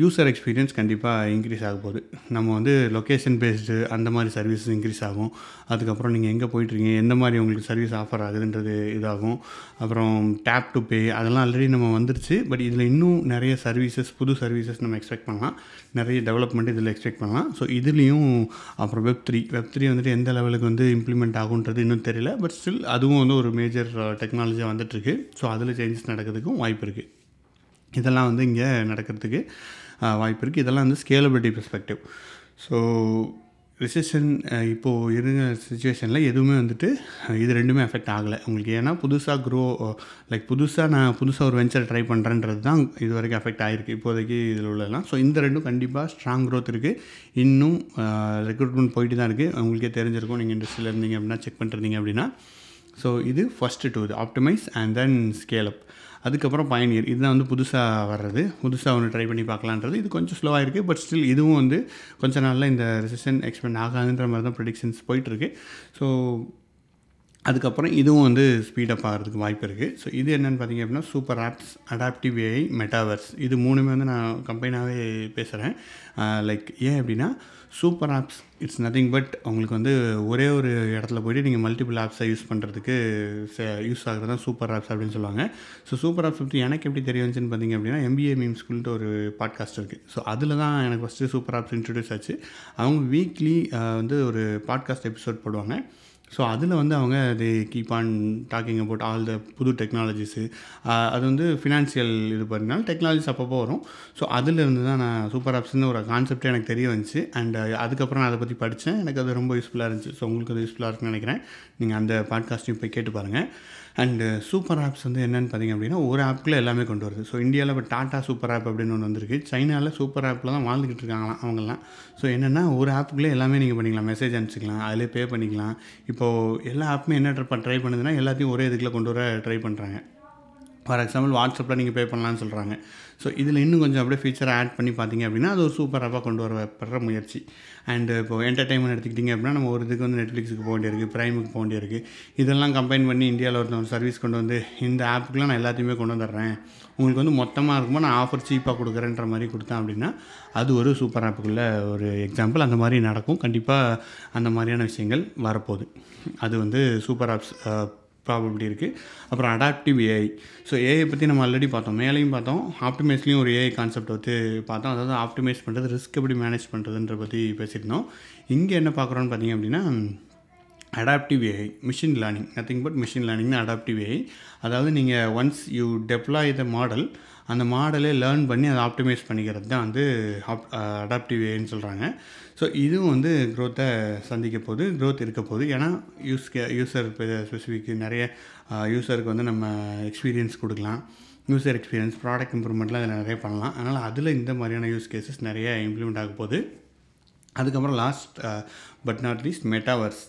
யூசர் எக்ஸ்பீரியன்ஸ் கண்டிப்பாக இன்க்ரீஸ் ஆக போகுது. நம்ம வந்து லொக்கேஷன் பேஸ்டு அந்த மாதிரி சர்வீஸஸ் இன்க்ரீஸ் ஆகும். அதுக்கப்புறம் நீங்கள் எங்கே போயிட்டுருக்கீங்க? எந்த மாதிரி உங்களுக்கு சர்வீஸ் ஆஃபர் ஆகுதுன்றது இதாகும். அப்புறம் டேப் டு பே அதெல்லாம் ஆல்ரெடி நம்ம வந்துருச்சு. பட் இதில் இன்னும் நிறைய சர்வீசஸ் புது சர்வீசஸ் நம்ம எக்ஸ்பெக்ட் பண்ணலாம். நிறைய டெவலப்மெண்ட் இதில் எக்ஸ்பெக்ட் பண்ணலாம். ஸோ இதுலேயும் அப்புறம் வெப் த்ரீ வெப் த்ரீ வந்துட்டு எந்த லெவலுக்கு வந்து இம்ப்ளிமெண்ட் ஆகுன்றது இன்னும் தெரியல. பட் ஸ்டில் அதுவும் வந்து ஒரு மேஜர் டெக்னாலஜியாக வந்துட்டுருக்கு. ஸோ அதில் சேஞ்சஸ் நடக்கிறதுக்கும் வாய்ப்பு இருக்குது இதெல்லாம் வந்து இங்கே நடக்கிறதுக்கு வாய்ப்பு இருக்குது இதெல்லாம் வந்து ஸ்கேலபிலிட்டி பெர்ஸ்பெக்டிவ் ஸோ ரிசெஷன் இப்போது இருந்த சுச்சுவேஷனில் எதுவுமே வந்துட்டு இது ரெண்டுமே எஃபெக்ட் ஆகலை. உங்களுக்கு ஏன்னா புதுசாக க்ரோ லைக் புதுசாக நான் புதுசாக ஒரு வெஞ்சர் ட்ரை பண்ணுறேன்றது தான் இது வரைக்கும் எஃபெக்ட் ஆகிருக்கு இப்போதைக்கு இதில் உள்ளதெல்லாம். ஸோ இந்த ரெண்டும் கண்டிப்பாக ஸ்ட்ராங் க்ரோத் இருக்குது இன்னும் ரெக்ரூட்மெண்ட் போயிட்டு தான் இருக்குது உங்களுக்கே தெரிஞ்சிருக்கும். நீங்கள் இண்டஸ்ட்ரியில் இருந்தீங்க அப்படின்னா செக் பண்ணிருந்தீங்க அப்படின்னா. ஸோ இது ஃபஸ்ட்டு டூ இது. Optimise and then scale up அதுக்கப்புறம் பயணியர் இதுதான் வந்து புதுசாக வர்றது. புதுசாக ஒன்று ட்ரை பண்ணி பார்க்கலான்றது. இது கொஞ்சம் ஸ்லோவாக இருக்குது பட் ஸ்டில் இதுவும் வந்து கொஞ்ச நாளில் இந்த ரெசிஷன் எக்ஸ்பெண்ட் ஆகாதுன்ற மாதிரி தான் ப்ரெடிக்ஷன்ஸ் போயிட்டுருக்கு. ஸோ அதுக்கப்புறம் இதுவும் வந்து ஸ்பீடப் ஆகிறதுக்கு வாய்ப்பு இருக்குது ஸோ இது என்னென்னு பார்த்தீங்க அப்படின்னா super apps adaptive AI metaverse இது மூணுமே வந்து நான் கம்பெனியாகவே பேசுகிறேன் லைக் ஏன் அப்படின்னா super apps it's nothing but உங்களுக்கு வந்து ஒரே ஒரு இடத்துல போய்ட்டு நீங்கள் மல்டிபிள் ஆப்ஸை யூஸ் பண்ணுறதுக்கு யூஸ் ஆகிறது தான் சூப்பர் ஆப்ஸ் அப்படின்னு சொல்லுவாங்க. ஸோ சூப்பர் ஆப்ஸ் பற்றி எனக்கு எப்படி தெரிய வந்துச்சுன்னு பார்த்தீங்க அப்படின்னா எம்பிஏ மீம் ஸ்கூல்ட்டு ஒரு பாட்காஸ்ட் இருக்குது ஸோ அதில் தான் எனக்கு ஃபஸ்ட்டு சூப்பர் ஆப்ஸ் இன்ட்ரடியூஸ் ஆச்சு. அவங்க வீக்லி வந்து ஒரு பாட்காஸ்ட் எபிசோட் போடுவாங்க. ஸோ அதில் வந்து அவங்க அது keep on talking about all the புது டெக்னாலஜிஸு அது வந்து ஃபினான்ஷியல் இது பண்ணினாலும் டெக்னாலஜிஸ் அப்பப்போ வரும். ஸோ அதில் இருந்து தான் நான் சூப்பர் ஆப்ஸ்னு ஒரு கான்செப்டே எனக்கு தெரிய வந்துச்சு. அண்ட் அதுக்கப்புறம் நான் அதை பற்றி படித்தேன் எனக்கு அது ரொம்ப யூஸ்ஃபுல்லாக இருந்துச்சு. ஸோ உங்களுக்கு அது யூஸ்ஃபுல்லாக இருக்குன்னு நினைக்கிறேன். நீங்கள் அந்த பாட்காஸ்ட்டையும் போய் கேட்டு பாருங்கள் அண்டு சூப்பர் ஆப்ஸ் வந்து என்னென்னு பார்த்தீங்க அப்படின்னா ஒரு ஆப்புக்குள்ளே எல்லாமே கொண்டு வருது. ஸோ இந்தியாவில் இப்போ டாட்டா சூப்பர் ஆப் அப்படின்னு ஒன்று வந்திருக்கு. சைனாவில் சூப்பர் ஆப்பில் தான் வாழ்ந்துக்கிட்டு இருக்காங்களாம் அவங்கெல்லாம். ஸோ என்னென்னா ஒரு ஆப்புக்குள்ளே எல்லாமே நீங்கள் பண்ணிக்கலாம். மெசேஜ் அனுப்பிச்சிக்கலாம் அதிலே பே பண்ணிக்கலாம். இப்போது எல்லா ஆப்புமே என்ன ட்ரை பண்ணுதுன்னா எல்லாத்தையும் ஒரே இதுக்குள்ளே கொண்டு வர ட்ரை பண்ணுறாங்க ஃபார் எக்ஸாம்பிள் வாட்ஸ்அப்பில் நீங்கள் பே பண்ணலான்னு சொல்கிறாங்க ஸோ இதில் இன்னும் கொஞ்சம் அப்படியே ஃபீச்சரை ஆட் பண்ணி பார்த்தீங்க அப்படின்னா அது ஒரு சூப்பராக கொண்டு வரப்படுற முயற்சி. அண்டு இப்போ என்டர்டைன்மெண்ட் எடுத்துக்கிட்டிங்க அப்படின்னா நம்ம ஒரு இதுக்கு வந்து நெட்ஃப்ளிக்ஸுக்கு போக வேண்டியிருக்கு ப்ரைமுக்கு போக வேண்டியிருக்கு. இதெல்லாம் கம்பைன் பண்ணி இந்தியாவில் ஒருத்தவங்க ஒரு சர்வீஸ் கொண்டு வந்து இந்த ஆப்புக்கெலாம் நான் எல்லாத்தையுமே கொண்டு வந்துடுறேன். உங்களுக்கு வந்து மொத்தமாக இருக்கும்போது நான் ஆஃபர் சீப்பாக கொடுக்குறேன்ற மாதிரி கொடுத்தேன் அப்படின்னா அது ஒரு சூப்பர் ஆப்புக்குள்ள ஒரு எக்ஸாம்பிள் அந்த மாதிரி நடக்கும். கண்டிப்பாக அந்த மாதிரியான விஷயங்கள் வரப்போகுது. அது வந்து சூப்பர் ஆப்ஸ் ப்ராபபிலிட்டி இருக்குது அப்புறம் அடாப்டிவ் ஏஐ ஸோ ஏஐ பற்றி நம்ம ஆல்ரெடி பார்த்தோம். மேலேயும் பார்த்தோம். ஆப்டிமைஸ்லேயும் ஒரு ஏஐ கான்செப்ட் வந்து பார்த்தோம். அதாவது ஆப்டிமைஸ் பண்ணுறது ரிஸ்க் எப்படி மேனேஜ் பண்ணுறதுன்ற பற்றி பேசியிருந்தோம். இங்கே என்ன பார்க்குறோன்னு பார்த்தீங்க அப்படின்னா adaptive AI machine learning nothing but machine லேர்னிங்னு adaptive AI அதாவது நீங்கள் once you deploy the model அந்த மாடலே லேர்ன் பண்ணி அதை ஆப்டிமைஸ் பண்ணிக்கிறது தான் வந்து ஆப் அடாப்டிவ் uh, ஏன்னு சொல்கிறாங்க ஸோ இதுவும் வந்து க்ரோத்தை சந்திக்க போகுது க்ரோத் இருக்க போது ஏன்னா யூஸ் யூசர் ஸ்பெசிஃபிக் நிறைய யூசருக்கு வந்து நம்ம எக்ஸ்பீரியன்ஸ் கொடுக்கலாம். யூசர் எக்ஸ்பீரியன்ஸ் ப்ராடக்ட் இம்ப்ரூவ்மெண்ட்லாம் அதில் நிறைய பண்ணலாம். அதனால் அதில் இந்த மாதிரியான யூஸ் கேசஸ் நிறைய இம்ப்ளிமெண்ட் ஆக போகுது. அதுக்கப்புறம் last but not least metaverse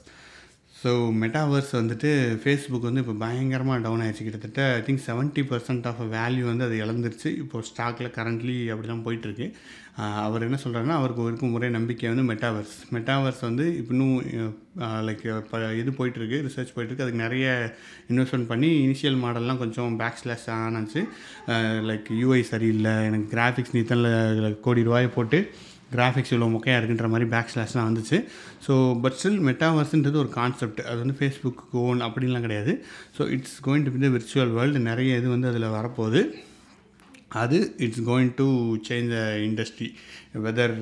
so metaverse வந்துட்டு ஃபேஸ்புக் வந்து இப்போ பயங்கரமாக டவுன் ஆயிடுச்சு. கிட்டத்தட்ட I think seventy percent of value வந்து அது இழந்துருச்சு. இப்போது ஸ்டாக்கில் கரண்ட்லி அப்படி தான் போயிட்டுருக்கு. அவர் என்ன சொல்கிறாருன்னா அவருக்கு இருக்கும் ஒரே நம்பிக்கை வந்து மெட்டாவர்ஸ் மெட்டாவர்ஸ் வந்து இப்போ இன்னும் லைக் இப்போ இது போயிட்டுருக்கு ரிசர்ச் போயிட்டுருக்கு. அதுக்கு நிறைய இன்வெஸ்ட்மெண்ட் பண்ணி இனிஷியல் மாடல்லாம் கொஞ்சம் பேக் ஸ்லாஷ் ஆனாச்சு லைக் யூஐ சரியில்லை. எனக்கு கிராஃபிக்ஸ் நீத்தனில் கோடி ரூபாயை போட்டு கிராஃபிக்ஸ் இவ்வளோ முக்கையாக இருக்குன்ற மாதிரி பேக் ஸ்லாஷ்லாம் வந்துச்சு. ஸோ பட் ஸ்டில் மெட்டாவர்ஸ்ன்றது ஒரு கான்செப்ட் அது வந்து ஃபேஸ்புக் ஓன் அப்படின்லாம் கிடையாது. So it's going to be the virtual world நிறைய இது வந்து அதில் வரப்போகுது. அது it's going to change the industry whether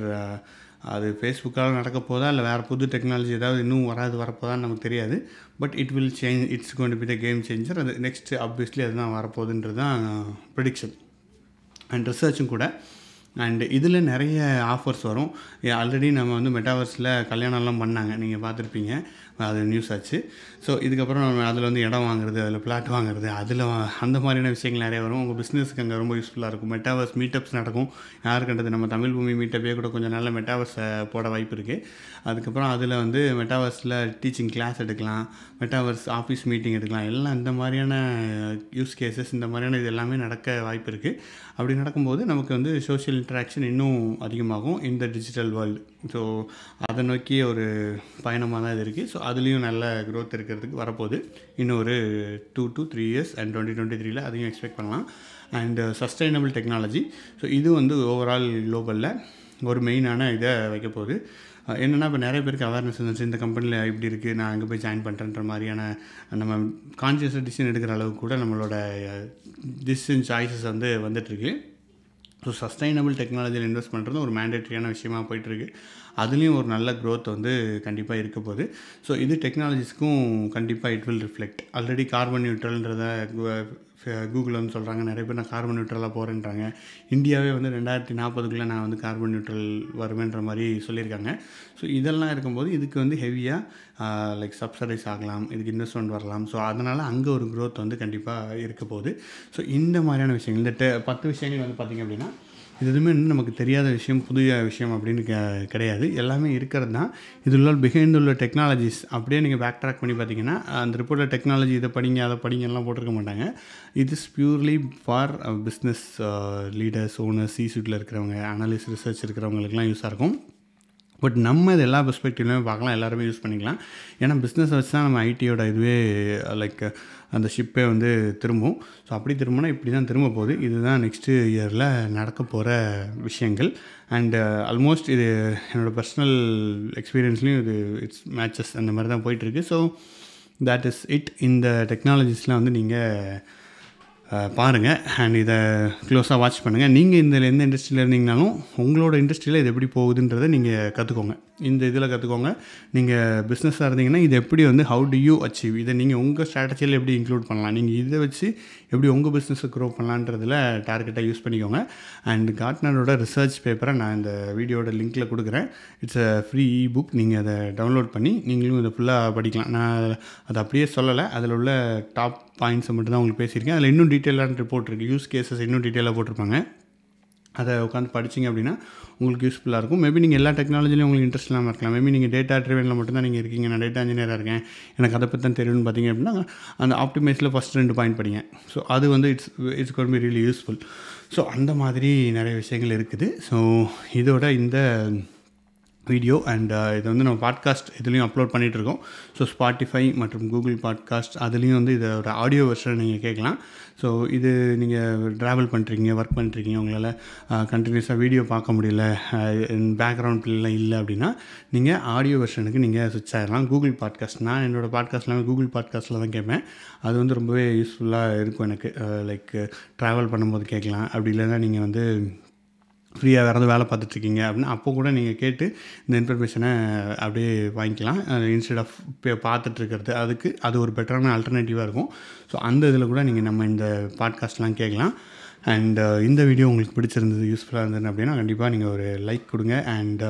அது ஃபேஸ்புக்கால் நடக்க போதா இல்லை வேறு புது டெக்னாலஜி ஏதாவது இன்னும் வராது வரப்போதான்னு நமக்கு தெரியாது. But it will change it's going to be the game changer அது நெக்ஸ்ட் ஆப்வியஸ்லி அதுதான் வரப்போகுதுன்றது தான் ப்ரிடிக்ஷன் அண்ட் ரிசர்ச்சும் கூட அண்டு இதில் நிறைய ஆஃபர்ஸ் வரும். ஆல்ரெடி நம்ம வந்து மெட்டாவர்ஸில் கல்யாணம்லாம் பண்ணாங்க. நீங்கள் பார்த்துருப்பீங்க. அது நியூஸ் ஆச்சு. ஸோ இதுக்கப்புறம் நம்ம அதில் வந்து இடம் வாங்குறது அதில் பிளாட் வாங்குறது அதில் அந்த மாதிரியான விஷயங்கள் நிறைய வரும். உங்கள் பிஸ்னஸ்க்கு அங்கே ரொம்ப யூஸ்ஃபுல்லாக இருக்கும். மெட்டாவர்ஸ் மீட்டப்ஸ் நடக்கும். யார் கண்டது? நம்ம தமிழ் பூமி மீட்டப்பே கூட கொஞ்சம் நல்ல மெட்டாவர்ஸை போட வாய்ப்பு இருக்குது அதுக்கப்புறம் அதில் வந்து மெட்டாவர்ஸில் டீச்சிங் கிளாஸ் எடுக்கலாம். மெட்டாவர்ஸ் ஆஃபீஸ் மீட்டிங் எடுக்கலாம். எல்லாம் இந்த மாதிரியான யூஸ் கேசஸ் இந்த மாதிரியான இது எல்லாமே நடக்க வாய்ப்பு இருக்குது அப்படி நடக்கும்போது நமக்கு வந்து சோஷியல் இன்ட்ராக்ஷன் இன்னும் அதிகமாகும் இந்த டிஜிட்டல் வேர்ல்டு ஸோ அதை நோக்கிய ஒரு பயணமாக தான் இது இருக்குது ஸோ அதுலேயும் நல்ல க்ரோத் இருக்கிறதுக்கு வரப்போகுது. இன்னும் ஒரு two to three years and twenty twenty த்ரீல அதையும் எக்ஸ்பெக்ட் பண்ணலாம். அண்ட் சஸ்டைனபிள் டெக்னாலஜி ஸோ இது வந்து ஓவரால் குளோபலில் ஒரு மெயினான இதை வைக்க போகுது. என்னென்னா இப்போ நிறைய பேருக்கு அவேர்னஸ் இருந்துச்சு இந்த கம்பெனியில் இப்படி இருக்குது நான் அங்கே போய் ஜாயின் பண்ணுறேன்ற மாதிரியான நம்ம கான்சியஸாக டிசிஷன் எடுக்கிற அளவுக்கு கூட நம்மளோட uh, டிசிஷன் சாய்ஸஸ் வந்து வந்துட்டுருக்கு ஸோ சஸ்டைனபிள் டெக்னாலஜியில் இன்வெஸ்ட் பண்ணுறது ஒரு மேண்டேட்ரியான விஷயமாக போயிட்டுருக்கு அதுலேயும் ஒரு நல்ல க்ரோத் வந்து கண்டிப்பாக இருக்க போகுது. ஸோ இது டெக்னாலஜிஸ்க்கும் கண்டிப்பாக it will reflect already carbon நியூட்ரல்ன்றத Google வந்து சொல்கிறாங்க நிறைய பேர் நான் கார்பன் நியூட்ரலாக போகிறேன்றாங்க இந்தியாவே வந்து ரெண்டாயிரத்தி நாற்பதுக்குள்ளே நான் வந்து கார்பன் நியூட்ரல் வருவேன்ற மாதிரி சொல்லியிருக்காங்க. ஸோ இதெல்லாம் இருக்கும்போது இதுக்கு வந்து ஹெவியாக லைக் சப்சடைஸ் ஆகலாம். இதுக்கு இன்வெஸ்ட்மெண்ட் வரலாம். ஸோ அதனால் அங்கே ஒரு க்ரோத் வந்து கண்டிப்பாக இருக்க போகுது. ஸோ இந்த மாதிரியான விஷயங்கள். இந்த பத்து விஷயங்கள் வந்து பார்த்திங்க அப்படின்னா இது எதுவுமே இன்னும் நமக்கு தெரியாத விஷயம் புதிய விஷயம் அப்படின்னு க கிடையாது. எல்லாமே இருக்கிறது தான். இதில் உள்ள பிஹைண்ட் உள்ள டெக்னாலஜிஸ் அப்படியே நீங்கள் பேக் ட்ராக் பண்ணி பார்த்தீங்கன்னா அந்த ரிப்போர்ட்டில் டெக்னாலஜி இதை படிங்க அதை படிங்கலாம் போட்டிருக்க மாட்டாங்க. இது is purely for business leaders owners சீசூட்டில் இருக்கிறவங்க அனலிஸ்ட் ரிசர்ச் இருக்கிறவங்களுக்குலாம் யூஸாக இருக்கும். பட் நம்ம இது எல்லா பெர்ஸ்பெக்டிவ்லையும் பார்க்கலாம் எல்லாருமே யூஸ் பண்ணிக்கலாம். ஏன்னா பிஸ்னஸ் வச்சு தான் நம்ம ஐடியோட இதுவே லைக் அந்த ஷிப்பே வந்து திரும்பும். ஸோ அப்படி திரும்பினா இப்படி தான் திரும்ப போகுது. இதுதான் நெக்ஸ்ட்டு இயரில் நடக்க போகிற விஷயங்கள். அண்டு ஆல்மோஸ்ட் இது என்னோடய பர்சனல் எக்ஸ்பீரியன்ஸ்லேயும் இது இட்ஸ் மேட்சஸ் அந்த மாதிரி தான் போயிட்டுருக்கு ஸோ தேட் இஸ் இட் இந்த டெக்னாலஜிஸ்லாம் வந்து நீங்கள் பாருங்கள் அண்ட் இதை க்ளோஸாக வாட்ச் பண்ணுங்கள் நீங்கள் இந்த எந்த இண்டஸ்ட்ரியில் இருந்தீங்கனாலும் உங்களோட இண்டஸ்ட்ரியில் இது எப்படி போகுதுன்றதை நீங்கள் கற்றுக்கோங்க இந்த இதில் கற்றுக்கோங்க. நீங்கள் பிஸ்னஸாக இருந்தீங்கன்னா இது எப்படி வந்து ஹவு டு யூ அச்சீவ் இதை நீங்கள் உங்கள் ஸ்ட்ராட்டஜியில் எப்படி இன்க்ளூட் பண்ணலாம்? நீங்கள் இதை வச்சு எப்படி உங்கள் பிஸ்னஸை க்ரோ பண்ணலான்றதில் டார்கெட்டாக யூஸ் பண்ணிக்கோங்க. அண்ட் கார்ட்னரோட ரிசர்ச் பேப்பரை நான் இந்த வீடியோட லிங்க்கில் கொடுக்குறேன். It's a free E book நீங்கள் அதை டவுன்லோட் பண்ணி நீங்களும் இதை ஃபுல்லாக படிக்கலாம். நான் அதை அப்படியே சொல்லலை. அதில் உள்ள டாப் பாயிண்ட்ஸை மட்டும் தான் உங்களுக்கு பேசியிருக்கேன். அதில் இன்னும் டீட்டெயிலான ரிப்போர்ட் இருக்குது யூஸ் கேசஸ் இன்னும் டீட்டெயிலாக போட்டிருப்பாங்க. அதை உட்காந்து படிச்சிங்க அப்படின்னா உங்களுக்கு யூஸ்ஃபுல்லாக இருக்கும். மேபி நீங்கள் எல்லா டெக்னாலஜிலையும் உங்களுக்கு இன்ட்ரெஸ்ட் இல்லாமல் இருக்கலாம். மேபி நீங்கள் டேட்டா ட்ரிவனில் மட்டும்தான் நீங்கள் இருக்கீங்க. நான் டேட்டா இன்ஜினியராக இருக்கேன். எனக்கு அதை பற்றி தான் தெரியும்னு பார்த்தீங்க அப்படின்னா அந்த ஆப்டிமைஸில் ஃபஸ்ட் ரெண்டு பாயிண்ட் படிங்க. ஸோ அது வந்து it's it's gotta be really useful so அந்த மாதிரி நிறைய விஷயங்கள் இருக்குது. ஸோ இதோட இந்த வீடியோ அண்ட் இது வந்து நம்ம பாட்காஸ்ட் இதுலேயும் அப்லோட் பண்ணிகிட்ருக்கோம் ஸோ ஸ்பாட்டிஃபை மற்றும் கூகுள் பாட்காஸ்ட் அதுலேயும் வந்து இதோட ஆடியோ வெர்ஷன் நீங்கள் கேட்கலாம். ஸோ இது நீங்கள் ட்ராவல் பண்ணுறீங்க ஒர்க் பண்ணுறீங்க உங்களால் கண்டினியூஸாக uh, வீடியோ பார்க்க முடியல பேக்ரவுண்ட் பிள்ளைலாம் இல்லை அப்படின்னா நீங்கள் ஆடியோ வெர்ஷனுக்கு நீங்கள் சுவிட்ச் ஆகிடலாம் கூகுள் பாட்காஸ்ட் நான் என்னோடய பாட்காஸ்ட்லாம் கூகுள் பாட்காஸ்ட்டில் தான் கேட்பேன். அது வந்து ரொம்பவே யூஸ்ஃபுல்லாக இருக்கும் எனக்கு. Uh, லைக் ட்ராவல் பண்ணும்போது கேட்கலாம். அப்படி இல்லைன்னா நீங்கள் வந்து ஃப்ரீயாக வேறு எதுவும் வேலை பார்த்துட்ருக்கீங்க அப்படின்னா அப்போ கூட நீங்கள் கேட்டு இந்த இன்ஃபர்மேஷனை அப்படியே வாங்கிக்கலாம். இன்ஸ்டெட் ஆஃப் பார்த்துட்ருக்கிறது அதுக்கு அது ஒரு பெட்டரான ஆல்டர்னேட்டிவாக இருக்கும். ஸோ அந்த இதில் கூட நீங்கள் நம்ம இந்த பாட்காஸ்ட்லாம் கேட்கலாம். அண்ட் இந்த வீடியோ உங்களுக்கு பிடிச்சிருந்தது யூஸ்ஃபுல்லாக இருந்தது அப்படின்னா கண்டிப்பாக நீங்கள் ஒரு லைக் கொடுங்க. அண்ட்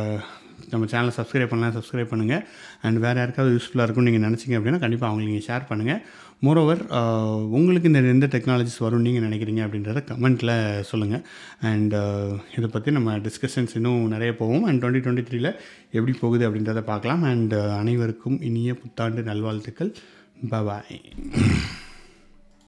நம்ம சேனலை சப்ஸ்கிரைப் பண்ணலாம் சப்ஸ்கிரைப் பண்ணுங்கள் அண்ட் வேறு யாருக்காவது யூஸ்ஃபுல்லாக இருக்கும்னு நீங்கள் நினச்சிங்க அப்படின்னா கண்டிப்பாக அவங்களுக்கு நீங்கள் ஷேர் பண்ணுங்கள் மோரோவர் uh, உங்களுக்கு இந்த எந்த டெக்னாலஜிஸ் வரும் நீங்கள் நினைக்கிறீங்க அப்படின்றத கமெண்ட்டில் சொல்லுங்கள் அண்ட் uh, இதை பற்றி நம்ம டிஸ்கஷன்ஸ் இன்னும் நிறைய போவோம். அண்ட் டுவெண்ட்டி டுவெண்ட்டி த்ரீல எப்படி போகுது அப்படின்றத பார்க்கலாம். அண்ட் uh, அனைவருக்கும் இனிய புத்தாண்டு நல்வாழ்த்துக்கள். பாய்